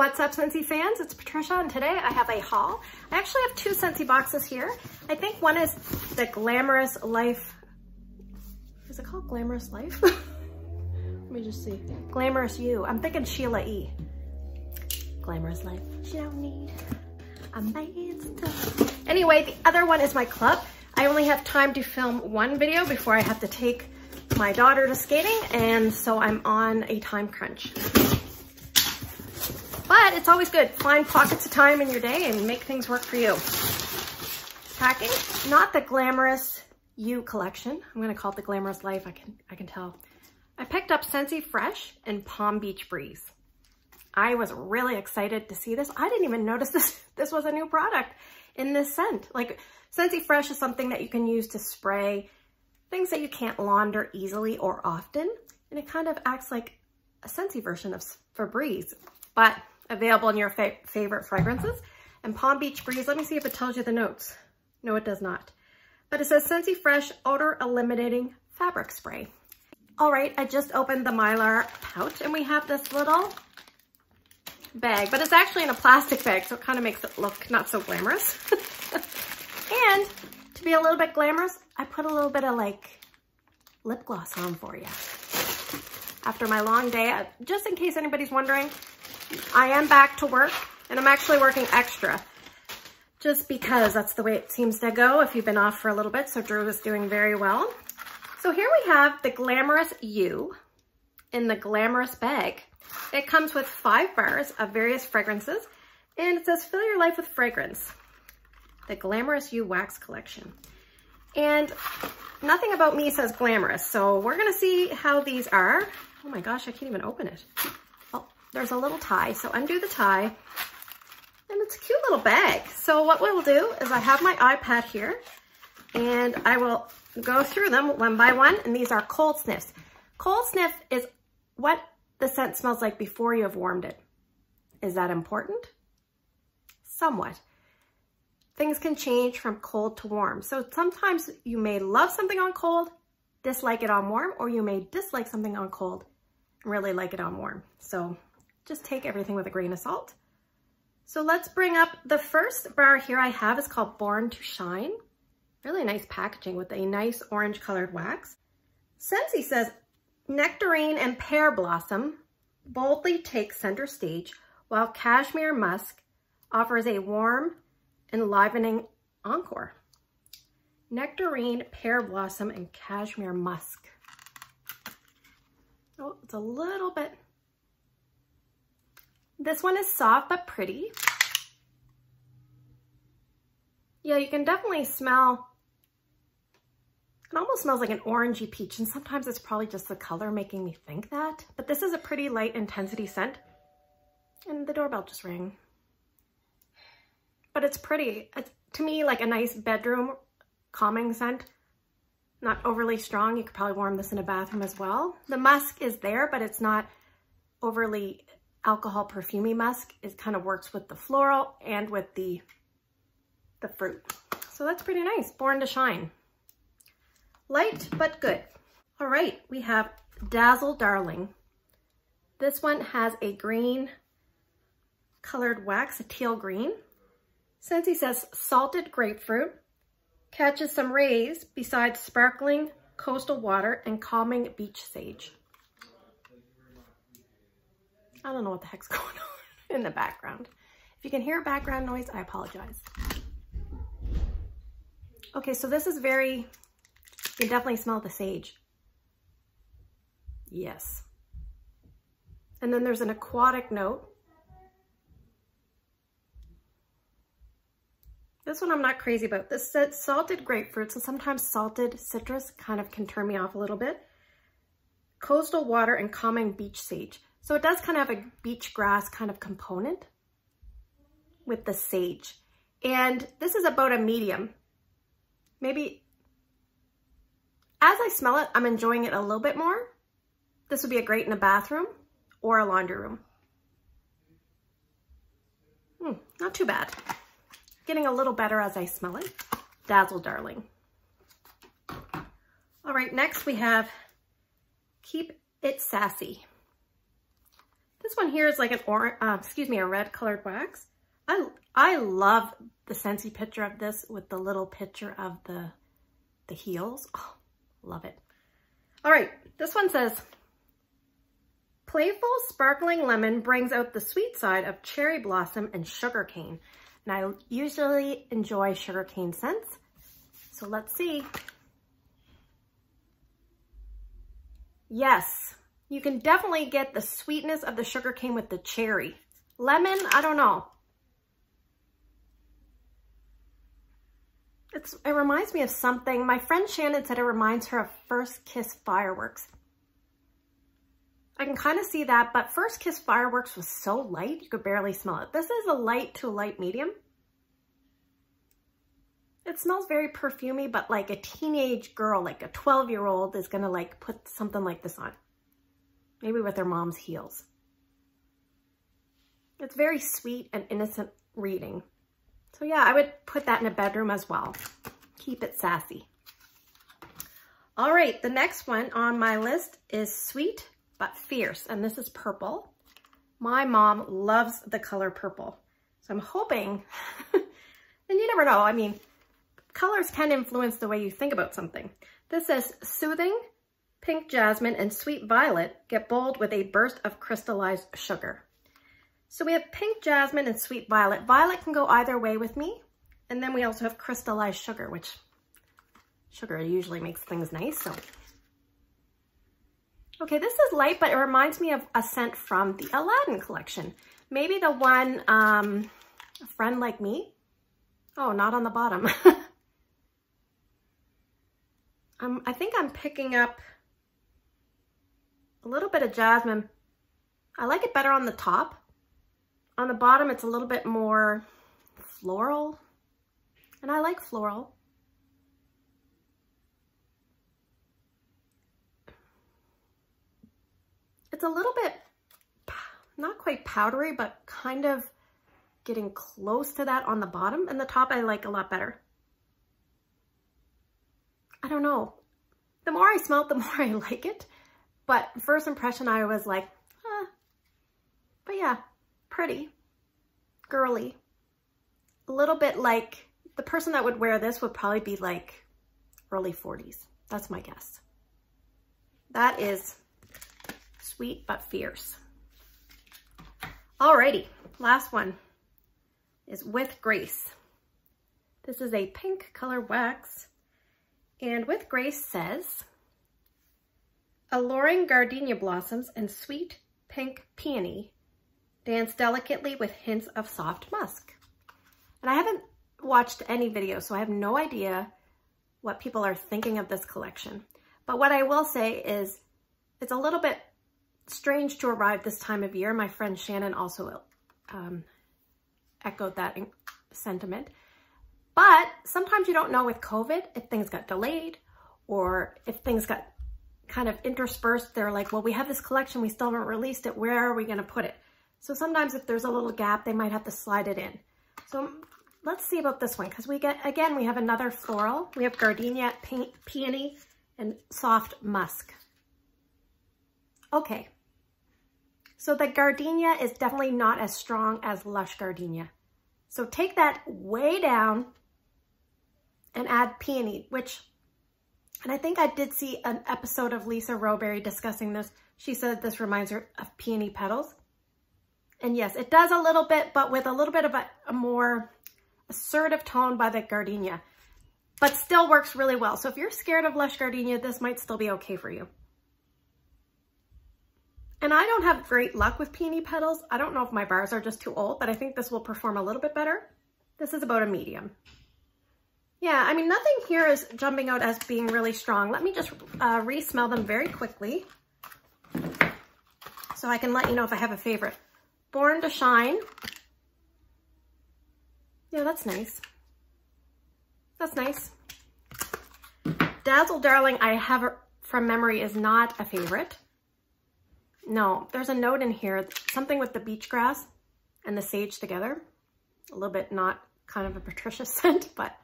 What's up, Scentsy fans? It's Patricia, and today I have a haul. I actually have two Scentsy boxes here. I think one is the Glamorous Life. Is it called Glamorous Life? Let me just see. Glamorous You. I'm thinking Sheila E. Glamorous Life. She don't need a man's. Anyway, the other one is my club. I only have time to film one video before I have to take my daughter to skating, and so I'm on a time crunch. But it's always good. Find pockets of time in your day and make things work for you. Packing, not the Glamorous You collection. I'm gonna call it the Glamorous Life, I can, I can tell. I picked up Scentsy Fresh and Palm Beach Breeze. I was really excited to see this. I didn't even notice this, this was a new product in this scent. Like Scentsy Fresh is something that you can use to spray things that you can't launder easily or often. And it kind of acts like a Scentsy version of Febreze. But available in your fa favorite fragrances. And Palm Beach Breeze, let me see if it tells you the notes. No, it does not. But it says Scentsy Fresh Odor Eliminating Fabric Spray. All right, I just opened the Mylar pouch and we have this little bag, but it's actually in a plastic bag, so it kind of makes it look not so glamorous. and to be a little bit glamorous, I put a little bit of like lip gloss on for you. After my long day, uh, just in case anybody's wondering, I am back to work and I'm actually working extra just because that's the way it seems to go if you've been off for a little bit. So Drew is doing very well. So here we have the Glamorous You in the Glamorous bag. It comes with five bars of various fragrances and it says fill your life with fragrance. The Glamorous You Wax Collection. And nothing about me says glamorous. So we're gonna see how these are. Oh my gosh, I can't even open it there's a little tie. So undo the tie and it's a cute little bag. So what we'll do is I have my iPad here and I will go through them one by one. And these are cold sniffs. Cold sniff is what the scent smells like before you have warmed it. Is that important? Somewhat. Things can change from cold to warm. So sometimes you may love something on cold, dislike it on warm, or you may dislike something on cold really like it on warm. So just take everything with a grain of salt. So let's bring up the first bar here I have is called Born to Shine. Really nice packaging with a nice orange colored wax. Scentsy says, Nectarine and Pear Blossom boldly take center stage while Cashmere Musk offers a warm, enlivening encore. Nectarine, Pear Blossom, and Cashmere Musk. Oh, it's a little bit this one is soft but pretty. Yeah, you can definitely smell, it almost smells like an orangey peach and sometimes it's probably just the color making me think that. But this is a pretty light intensity scent. And the doorbell just rang. But it's pretty. It's, to me, like a nice bedroom calming scent. Not overly strong. You could probably warm this in a bathroom as well. The musk is there, but it's not overly alcohol perfumey musk. It kind of works with the floral and with the, the fruit. So that's pretty nice. Born to shine. Light, but good. All right, we have Dazzle Darling. This one has a green colored wax, a teal green. Scentsy says salted grapefruit, catches some rays besides sparkling coastal water and calming beach sage. I don't know what the heck's going on in the background. If you can hear background noise, I apologize. Okay, so this is very, you can definitely smell the sage. Yes. And then there's an aquatic note. This one I'm not crazy about. This said salted grapefruit, so sometimes salted citrus kind of can turn me off a little bit. Coastal water and calming beach sage. So it does kind of have a beach grass kind of component with the sage. And this is about a medium. Maybe as I smell it, I'm enjoying it a little bit more. This would be a great in a bathroom or a laundry room. Hmm, not too bad. Getting a little better as I smell it. Dazzle Darling. All right, next we have Keep It Sassy. This one here is like an orange, uh, excuse me, a red colored wax. I, I love the Scentsy picture of this with the little picture of the, the heels. Oh, love it. All right, this one says, Playful sparkling lemon brings out the sweet side of cherry blossom and sugarcane. And I usually enjoy sugarcane scents. So let's see. Yes, you can definitely get the sweetness of the sugar cane with the cherry. Lemon, I don't know. It's, it reminds me of something. My friend Shannon said it reminds her of First Kiss Fireworks. I can kind of see that, but First Kiss Fireworks was so light, you could barely smell it. This is a light to a light medium. It smells very perfumy, but like a teenage girl, like a 12 year old is gonna like put something like this on. Maybe with their mom's heels. It's very sweet and innocent reading. So yeah, I would put that in a bedroom as well. Keep it sassy. All right, the next one on my list is Sweet but Fierce, and this is purple. My mom loves the color purple. So I'm hoping, and you never know, I mean, colors can influence the way you think about something. This says, soothing, pink jasmine, and sweet violet get bold with a burst of crystallized sugar. So we have pink jasmine and sweet violet. Violet can go either way with me. And then we also have crystallized sugar, which sugar usually makes things nice. So, okay, this is light, but it reminds me of a scent from the Aladdin collection. Maybe the one, um, a friend like me. Oh, not on the bottom. um, I think I'm picking up a little bit of jasmine. I like it better on the top. On the bottom, it's a little bit more floral, and I like floral. It's a little bit, not quite powdery, but kind of getting close to that on the bottom, and the top I like a lot better. I don't know. The more I smell it, the more I like it. But first impression, I was like, huh. But yeah, pretty, girly, a little bit like, the person that would wear this would probably be like early 40s. That's my guess. That is sweet but fierce. Alrighty, last one is With Grace. This is a pink color wax. And With Grace says, alluring gardenia blossoms and sweet pink peony Dance delicately with hints of soft musk. And I haven't watched any video, so I have no idea what people are thinking of this collection. But what I will say is it's a little bit strange to arrive this time of year. My friend Shannon also um, echoed that sentiment. But sometimes you don't know with COVID if things got delayed or if things got kind of interspersed. They're like, well, we have this collection, we still haven't released it. Where are we going to put it? So sometimes if there's a little gap, they might have to slide it in. So let's see about this one because we get, again, we have another floral. We have gardenia, peony, and soft musk. Okay. So the gardenia is definitely not as strong as Lush Gardenia. So take that way down and add peony, which, and I think I did see an episode of Lisa Rowberry discussing this. She said this reminds her of peony petals. And yes, it does a little bit, but with a little bit of a, a more assertive tone by the gardenia, but still works really well. So if you're scared of Lush Gardenia, this might still be okay for you. And I don't have great luck with peony petals. I don't know if my bars are just too old, but I think this will perform a little bit better. This is about a medium. Yeah, I mean, nothing here is jumping out as being really strong. Let me just uh, re-smell them very quickly so I can let you know if I have a favorite. Born to Shine. Yeah, that's nice. That's nice. Dazzle Darling, I have from memory, is not a favorite. No, there's a note in here, something with the beach grass and the sage together. A little bit not kind of a Patricia scent, but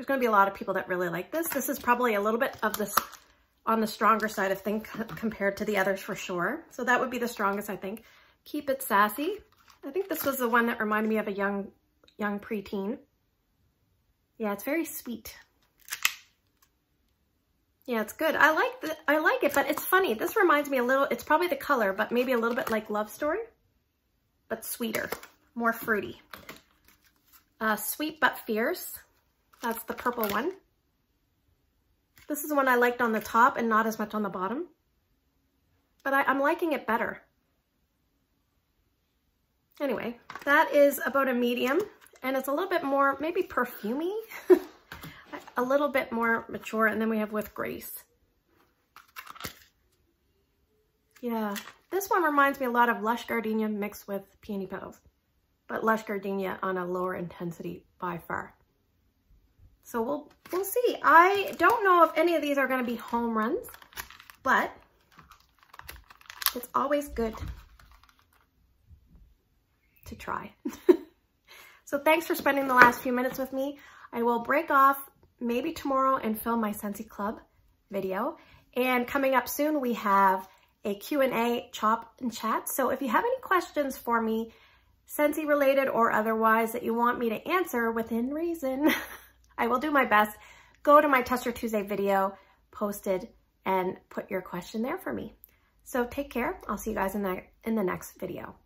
there's going to be a lot of people that really like this. This is probably a little bit of this on the stronger side of things compared to the others for sure. So that would be the strongest, I think. Keep It Sassy. I think this was the one that reminded me of a young, young preteen. Yeah, it's very sweet. Yeah, it's good. I like the, I like it, but it's funny. This reminds me a little, it's probably the color, but maybe a little bit like Love Story, but sweeter, more fruity. Uh, Sweet But Fierce. That's the purple one. This is one I liked on the top and not as much on the bottom. But I, I'm liking it better. Anyway, that is about a medium and it's a little bit more, maybe perfumey, a little bit more mature. And then we have With Grace. Yeah, this one reminds me a lot of Lush Gardenia mixed with Peony Petals, but Lush Gardenia on a lower intensity by far. So we'll, we'll see. I don't know if any of these are going to be home runs, but it's always good to try. so thanks for spending the last few minutes with me. I will break off maybe tomorrow and film my Scentsy Club video. And coming up soon, we have a Q&A chop and chat. So if you have any questions for me, Scentsy related or otherwise that you want me to answer within reason, I will do my best. Go to my Tester Tuesday video posted and put your question there for me. So take care. I'll see you guys in the, in the next video.